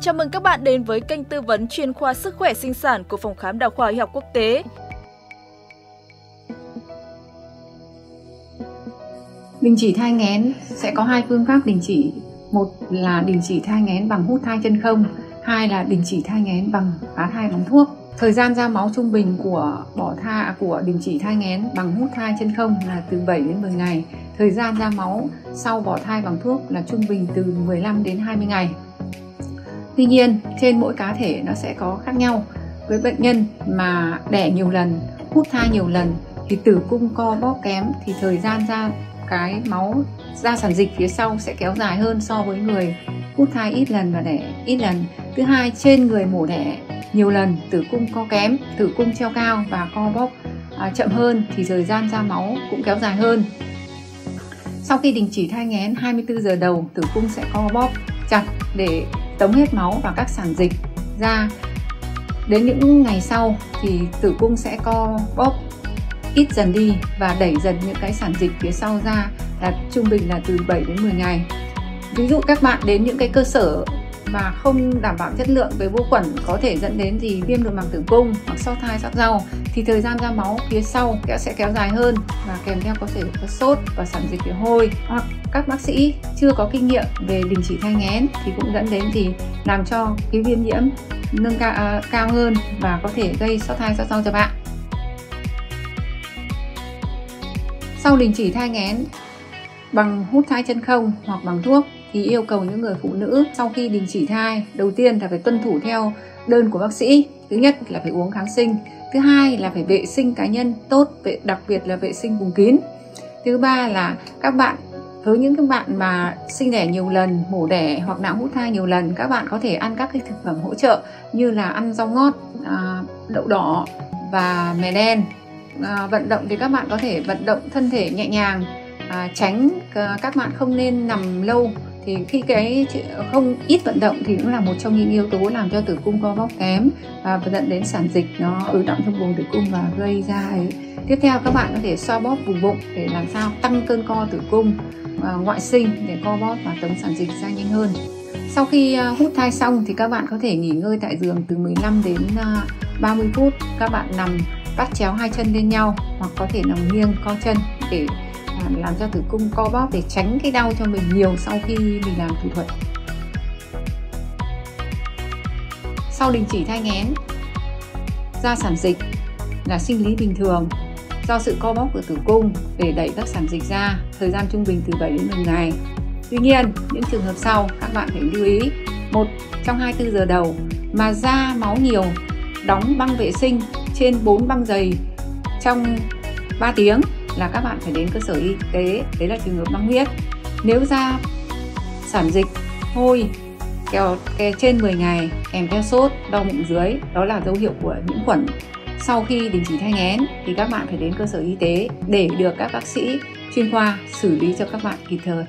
Chào mừng các bạn đến với kênh tư vấn chuyên khoa sức khỏe sinh sản của Phòng khám Đa khoa Y học Quốc tế. Đình chỉ thai nghén sẽ có hai phương pháp đình chỉ. Một là đình chỉ thai nghén bằng hút thai chân không, hai là đình chỉ thai nghén bằng phá thai bằng thuốc. Thời gian ra máu trung bình của bỏ tha à, của đình chỉ thai nghén bằng hút thai chân không là từ 7 đến 10 ngày. Thời gian ra máu sau bỏ thai bằng thuốc là trung bình từ 15 đến 20 ngày. Tuy nhiên, trên mỗi cá thể nó sẽ có khác nhau. Với bệnh nhân mà đẻ nhiều lần, hút thai nhiều lần thì tử cung co bóp kém thì thời gian ra cái máu ra sản dịch phía sau sẽ kéo dài hơn so với người hút thai ít lần và đẻ ít lần. Thứ hai, trên người mổ đẻ nhiều lần tử cung co kém, tử cung treo cao và co bóp à, chậm hơn thì thời gian ra máu cũng kéo dài hơn. Sau khi đình chỉ thai nghén 24 giờ đầu, tử cung sẽ co bóp chặt để tống hết máu và các sản dịch ra. Đến những ngày sau thì tử cung sẽ co bóp ít dần đi và đẩy dần những cái sản dịch phía sau ra là trung bình là từ 7 đến 10 ngày. Ví dụ các bạn đến những cái cơ sở mà không đảm bảo chất lượng về vô khuẩn có thể dẫn đến gì viêm nội màng tử cung hoặc sau thai sắc rau thì thời gian ra máu phía sau sẽ kéo dài hơn và kèm theo có thể có sốt và sản dịch về hôi. Hoặc các bác sĩ chưa có kinh nghiệm về đình chỉ thai nghén thì cũng dẫn đến gì làm cho cái viêm nhiễm nâng cao, à, cao hơn và có thể gây sót thai sắc sau cho bạn. Sau đình chỉ thai nghén bằng hút thai chân không hoặc bằng thuốc thì yêu cầu những người phụ nữ sau khi đình chỉ thai đầu tiên là phải tuân thủ theo đơn của bác sĩ thứ nhất là phải uống kháng sinh thứ hai là phải vệ sinh cá nhân tốt đặc biệt là vệ sinh vùng kín. Thứ ba là các bạn với những các bạn mà sinh đẻ nhiều lần mổ đẻ hoặc nạo hút thai nhiều lần các bạn có thể ăn các cái thực phẩm hỗ trợ như là ăn rau ngót à, đậu đỏ và mè đen. À, vận động thì các bạn có thể vận động thân thể nhẹ nhàng à, tránh à, các bạn không nên nằm lâu thì khi cái không ít vận động thì cũng là một trong những yếu tố làm cho tử cung co bóp kém và dẫn đến sản dịch nó ứ động trong buồng tử cung và gây ra ấy. tiếp theo các bạn có thể xoa bóp vùng bụng để làm sao tăng cơn co tử cung và ngoại sinh để co bóp và tống sản dịch ra nhanh hơn sau khi à, hút thai xong thì các bạn có thể nghỉ ngơi tại giường từ 15 đến à, 30 phút các bạn nằm bắt chéo hai chân lên nhau hoặc có thể nằm nghiêng co chân để làm cho tử cung co bóp để tránh cái đau cho mình nhiều sau khi mình làm thủ thuật. Sau đình chỉ thai nghén ra sản dịch là sinh lý bình thường do sự co bóp của tử cung để đẩy các sản dịch ra, thời gian trung bình từ 7 đến 10 ngày. Tuy nhiên, những trường hợp sau, các bạn phải lưu ý, một trong 24 giờ đầu mà ra máu nhiều đóng băng vệ sinh trên 4 băng giày trong 3 tiếng là các bạn phải đến cơ sở y tế đấy là trường hợp băng huyết. Nếu ra sản dịch hôi kéo, kéo trên 10 ngày kèm theo sốt đau bụng dưới đó là dấu hiệu của nhiễm khuẩn. Sau khi đình chỉ thai nghén thì các bạn phải đến cơ sở y tế để được các bác sĩ chuyên khoa xử lý cho các bạn kịp thời.